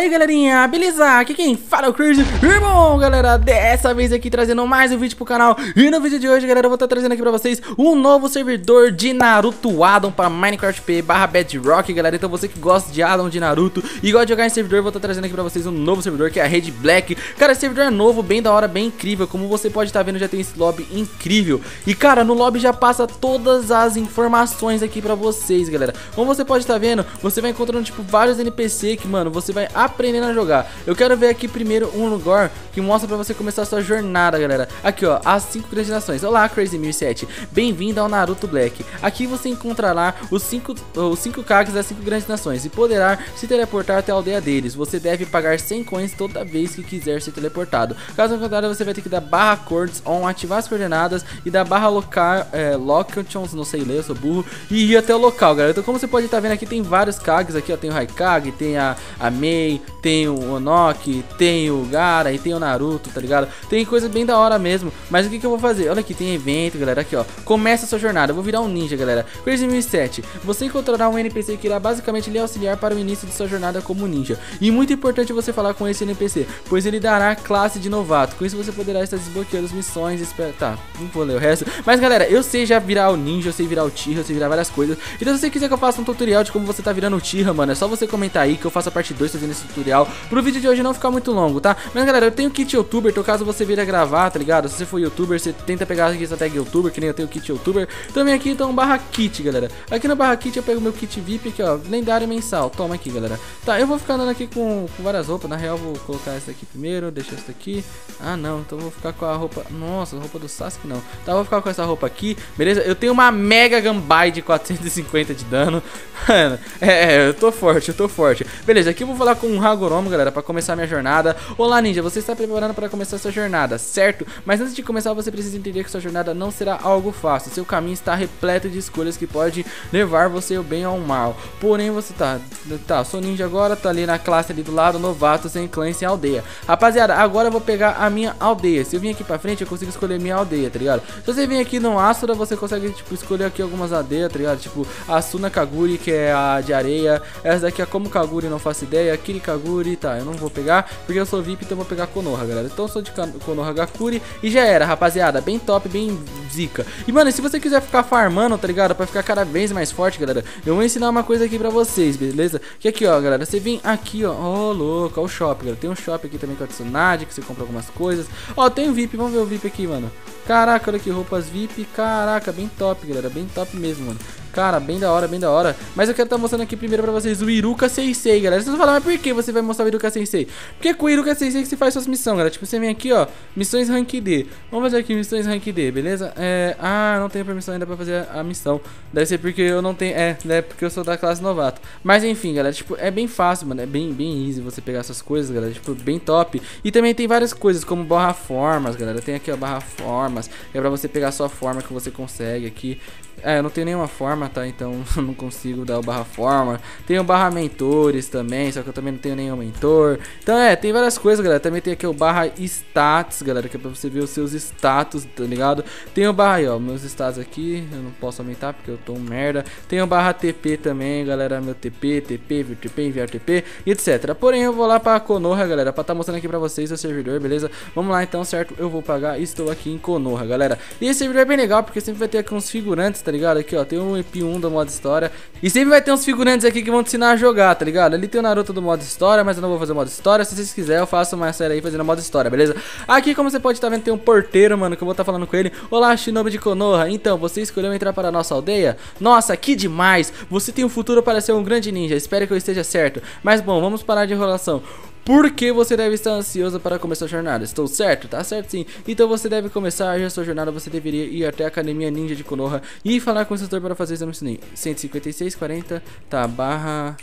aí galerinha, beleza? Aqui quem fala é o Crazy E bom galera, dessa vez aqui trazendo mais um vídeo pro canal. E no vídeo de hoje galera, eu vou estar trazendo aqui pra vocês Um novo servidor de Naruto Addon para Minecraft P barra Bedrock galera. Então você que gosta de Addon de Naruto e gosta de jogar em servidor vou estar trazendo aqui pra vocês um novo servidor que é a Red Black. Cara, esse servidor é novo, bem da hora, bem incrível. Como você pode estar vendo, já tem esse lobby incrível. E cara, no lobby já passa todas as informações aqui pra vocês galera. Como você pode estar vendo, você vai encontrando tipo vários NPC que mano, você vai aprendendo a jogar. Eu quero ver aqui primeiro um lugar que mostra pra você começar a sua jornada, galera. Aqui, ó, as 5 grandes nações. Olá, Crazy 1007. Bem-vindo ao Naruto Black. Aqui você encontrará os 5 os cinco Kages das 5 grandes nações e poderá se teleportar até a aldeia deles. Você deve pagar 100 coins toda vez que quiser ser teleportado. Caso contrário, você vai ter que dar barra coords on, ativar as coordenadas e dar barra local, é, locations, não sei ler, eu sou burro, e ir até o local, galera. Então, como você pode estar tá vendo aqui, tem vários Kages aqui, ó, tem o Raikage, tem a, a Mei, tem o Onoki, tem o Gara e tem o Naruto, tá ligado? Tem coisa bem da hora mesmo. Mas o que, que eu vou fazer? Olha aqui, tem evento, galera. Aqui, ó. Começa a sua jornada. Eu vou virar um ninja, galera. Crazy 1007. Você encontrará um NPC que irá basicamente lhe auxiliar para o início de sua jornada como ninja. E muito importante você falar com esse NPC, pois ele dará classe de novato. Com isso você poderá estar desbloqueando as missões. Espera... Tá, não vou ler o resto. Mas galera, eu sei já virar o ninja, eu sei virar o Tira, eu sei virar várias coisas. Então se você quiser que eu faça um tutorial de como você tá virando o Tira, mano, é só você comentar aí que eu faço a parte 2 fazendo esse tutorial Pro vídeo de hoje não ficar muito longo, tá? Mas galera, eu tenho kit youtuber, então caso você vire a gravar, tá ligado? Se você for youtuber, você tenta pegar aqui essa tag youtuber, que nem eu tenho kit youtuber. Também aqui então barra kit, galera. Aqui na barra kit eu pego meu kit VIP aqui, ó, lendário mensal. Toma aqui, galera. Tá, eu vou ficar andando aqui com, com várias roupas. Na real, vou colocar essa aqui primeiro, deixa essa aqui. Ah, não, então vou ficar com a roupa Nossa, a roupa do Sasuke não. Tá, vou ficar com essa roupa aqui, beleza? Eu tenho uma Mega Gambai de 450 de dano. Mano, é, é, eu tô forte, eu tô forte. Beleza, aqui eu vou falar com um Hagoromo, galera, pra começar minha jornada. Olá, Ninja, você está preparando para começar sua jornada, certo? Mas antes de começar, você precisa entender que sua jornada não será algo fácil. Seu caminho está repleto de escolhas que pode levar você ao bem ou ao mal. Porém, você tá, tá, sou ninja agora, tá ali na classe ali do lado, novato, sem clã e sem aldeia. Rapaziada, agora eu vou pegar a minha aldeia. Se eu vim aqui pra frente, eu consigo escolher minha aldeia, tá ligado? Se você vir aqui no Asura, você consegue, tipo, escolher aqui algumas aldeias, tá ligado? Tipo, Asuna Kaguri, que é a de areia. Essa daqui é como Kaguri, não faço ideia. Kiri Kaguri, tá, eu não vou pegar Porque eu sou VIP, então eu vou pegar Konoha, galera. Então eu sou de Konoha Gakuri E já era, rapaziada, bem top, bem zica. E, mano, se você quiser ficar farmando, tá ligado? Pra ficar cada vez mais forte, galera Eu vou ensinar uma coisa aqui pra vocês, beleza? Que aqui, ó, galera, você vem aqui, ó. Ô, oh, louco, ó o shopping, galera. Tem um shopping aqui também com a Tsunade, que você compra algumas coisas. Ó, tem um VIP, vamos ver o VIP aqui, mano. Caraca, olha aqui, roupas VIP Caraca, bem top, galera, bem top mesmo, mano Cara, bem da hora, bem da hora. Mas eu quero estar tá mostrando aqui primeiro pra vocês o Iruka Sensei, galera. Vocês vão falar, mas por que você vai mostrar o Iruka Sensei? Porque com o Iruka Sensei que você faz suas missões, galera. Tipo, você vem aqui, ó, missões rank D. Vamos fazer aqui missões rank D, beleza? É... Ah, não tenho permissão ainda pra fazer a missão. Deve ser porque eu não tenho... É, é porque eu sou da classe novato. Mas enfim, galera, tipo, é bem fácil, mano. É bem, bem easy você pegar essas coisas, galera. Tipo, bem top. E também tem várias coisas, como barra formas, galera. Tem aqui, ó, barra formas. É pra você pegar a sua forma que você consegue aqui. É, eu não tenho nenhuma forma, tá? Então não consigo dar o barra forma. Tem o barra mentores também, só que eu também não tenho nenhum mentor. Então é, tem várias coisas, galera. Também tem aqui o barra status, galera, que é pra você ver os seus status, tá ligado? Tem o barra aí, ó, meus status aqui, eu não posso aumentar porque eu tô um merda. Tem o barra TP também, galera, meu TP, TP, vir TP, enviar TP, etc. Porém, eu vou lá pra Konoha, galera, pra tá mostrando aqui pra vocês o servidor, beleza? Vamos lá então, certo? Eu vou pagar, estou aqui em Konoha, galera. E esse servidor é bem legal porque sempre vai ter aqui uns figurantes, tá ligado? Aqui, ó, tem um EP1 do modo história. E sempre vai ter uns figurantes aqui que vão te ensinar a jogar, tá ligado? Ali tem o Naruto do modo história, mas eu não vou fazer modo história. Se vocês quiserem, eu faço uma série aí fazendo modo história, beleza? Aqui, como você pode estar tá vendo, tem um porteiro, mano, que eu vou estar tá falando com ele. Olá, Shinobi de Konoha. Então, você escolheu entrar para a nossa aldeia? Nossa, que demais! Você tem um futuro para ser um grande ninja. Espero que eu esteja certo. Mas, bom, vamos parar de enrolação. Por que você deve estar ansioso para começar a jornada? Estou certo? Tá certo sim. Então você deve começar a sua jornada, você deveria ir até a Academia Ninja de Konoha e falar com o instrutor para fazer exame 156, 40, tá, barra,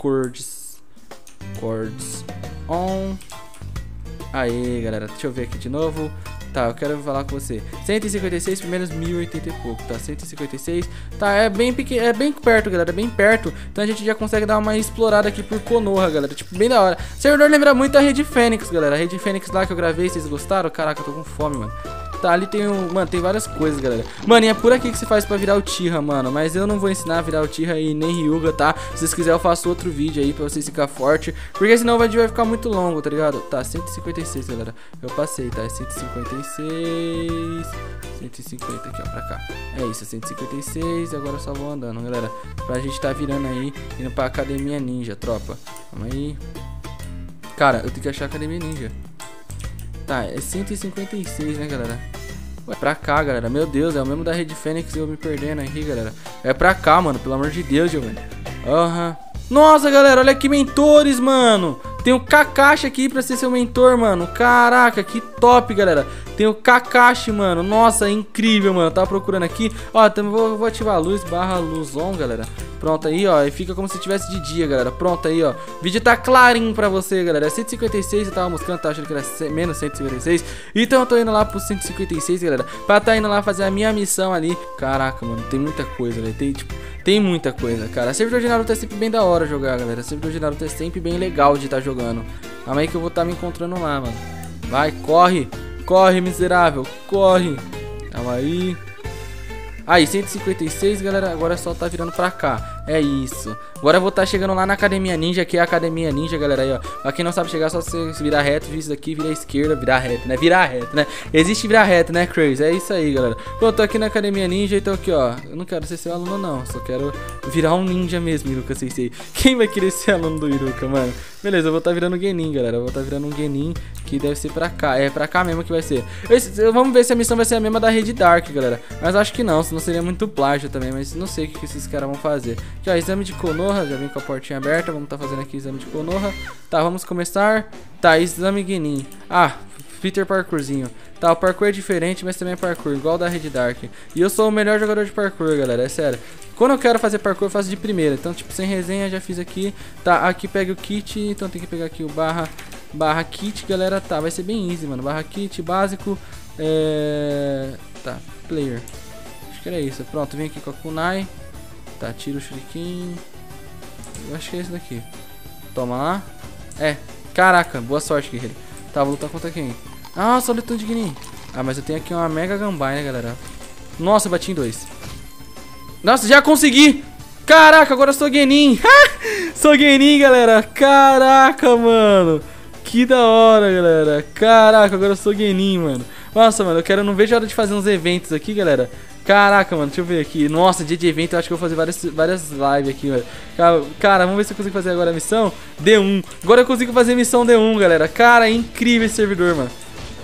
chords, chords, on. Aí, galera, deixa eu ver aqui de novo. Tá, eu quero falar com você. 156 primeiros 1080 e pouco, tá? 156. Tá, é bem pequeno, é bem perto, galera, é bem perto. Então a gente já consegue dar uma explorada aqui por Konoha, galera. Tipo, bem da hora. O servidor lembra muito a Rede Fênix, galera. A Rede Fênix lá que eu gravei, vocês gostaram? Caraca, eu tô com fome, mano. Tá, ali tem um... Mano, tem várias coisas, galera. Mano, e é por aqui que se faz pra virar o Tira, mano. Mas eu não vou ensinar a virar o Tira e nem Ryuga, tá? Se vocês quiserem, eu faço outro vídeo aí pra vocês ficar forte. Porque senão o vídeo vai ficar muito longo, tá ligado? Tá, 156, galera. Eu passei, tá? É 156... 150 aqui, ó, pra cá. É isso, 156. E agora eu só vou andando, galera. Pra gente tá virando aí, indo pra Academia Ninja, tropa. Vamos aí. Cara, eu tenho que achar a Academia Ninja. Tá, é 156, né, galera? Ué, pra cá, galera. Meu Deus, é o mesmo da Rede Fênix eu me perdendo aqui, galera. É pra cá, mano. Pelo amor de Deus, Giovanni. Aham. Uhum. Nossa, galera, olha que mentores, mano. Tem o Kakashi aqui pra ser seu mentor, mano. Caraca, que top, galera. Tem o Kakashi, mano. Nossa, é incrível, mano. Eu tava procurando aqui. Ó, também vou, vou ativar a luz barra luz on, galera. Pronto aí, ó. E fica como se tivesse de dia, galera. Pronto aí, ó. O vídeo tá clarinho pra você, galera. 156, eu tava mostrando, tava achando que era menos 156. Então eu tô indo lá pro 156, galera. Pra tá indo lá fazer a minha missão ali. Caraca, mano. Tem muita coisa, velho. Tem, tipo... Tem muita coisa, cara. Servidor de Naruto é sempre bem da hora jogar, galera. Servidor de Naruto é sempre bem legal de estar tá jogando. Calma aí que eu vou estar tá me encontrando lá, mano. Vai, corre. Corre, miserável. Corre. Calma aí. Aí, 156, galera. Agora só tá virando pra cá. É isso. Agora eu vou estar tá chegando lá na Academia Ninja, que é a Academia Ninja, galera. Aí, ó. Pra quem não sabe chegar, é só você virar reto, vir isso daqui, virar esquerda, virar reto, né? Virar reto, né? Existe virar reto, né, Crazy? É isso aí, galera. Pô, eu tô aqui na Academia Ninja, então aqui, ó. Eu não quero ser seu aluno, não. Só quero virar um ninja mesmo, Iruka Sensei. Quem vai querer ser aluno do Iruka, mano? Beleza, eu vou estar tá virando Genin, galera. Eu vou estar tá virando um Genin, que deve ser pra cá. É pra cá mesmo que vai ser. Esse, vamos ver se a missão vai ser a mesma da Rede Dark, galera. Mas acho que não, senão seria muito plágio também. Mas não sei o que, que esses caras vão fazer. Já, exame de Konoha, já vem com a portinha aberta. Vamos estar tá fazendo aqui exame de Konoha. Tá, vamos começar. Tá, exame Genin. Ah, Peter Parkourzinho. Tá, o parkour é diferente, mas também é parkour, igual da Red Dark. E eu sou o melhor jogador de parkour, galera, é sério. Quando eu quero fazer parkour, eu faço de primeira. Então, tipo, sem resenha, já fiz aqui. Tá, aqui pega o kit, então tem que pegar aqui o barra, barra kit, galera. Tá, vai ser bem easy, mano. Barra kit, básico. É... Tá, player. Acho que era isso. Pronto, vem aqui com a kunai. Tá, tira o shuriken. Eu acho que é esse daqui. Toma lá. É. Caraca, boa sorte, guerreiro. Tá, vou lutar contra quem? Ah, só lutou de Guinim. Ah, mas eu tenho aqui uma mega gambai, né, galera? Nossa, bati em dois. Nossa, já consegui! Caraca, agora eu sou Genin. sou Genin, galera. Caraca, mano. Que da hora, galera. Caraca, agora eu sou Genin, mano. Nossa, mano, eu quero, não vejo a hora de fazer uns eventos aqui, galera. Caraca, mano, deixa eu ver aqui. Nossa, dia de evento, eu acho que eu vou fazer várias, várias lives aqui, velho. Cara, vamos ver se eu consigo fazer agora a missão. D1. Agora eu consigo fazer a missão D1, galera. Cara, é incrível esse servidor, mano.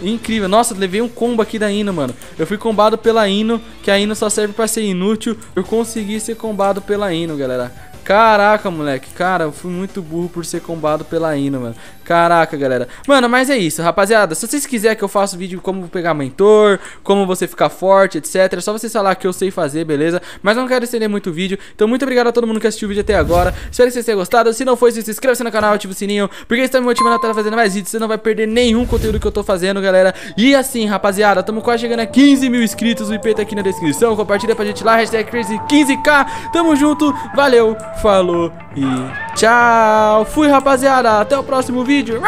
Incrível. Nossa, levei um combo aqui da Ino, mano. Eu fui combado pela Ino, que a Ino só serve pra ser inútil. Eu consegui ser combado pela Ino, galera. Caraca, moleque. Cara, eu fui muito burro por ser combado pela Ina, mano. Caraca, galera. Mano, mas é isso, rapaziada. Se vocês quiserem que eu faça vídeo como pegar mentor, como você ficar forte, etc. É só vocês falar que eu sei fazer, beleza? Mas não quero estender muito o vídeo. Então, muito obrigado a todo mundo que assistiu o vídeo até agora. Espero que vocês tenham gostado. Se não foi, se inscreve no canal, ativa o sininho. Porque isso tá me motivando a estar fazendo mais vídeos. Você não vai perder nenhum conteúdo que eu tô fazendo, galera. E assim, rapaziada, estamos quase chegando a 15 mil inscritos. O IP tá aqui na descrição. Compartilha pra gente lá. Hashtag Crazy15k. Tamo junto. Valeu. Falou e tchau. Fui, rapaziada. Até o próximo vídeo.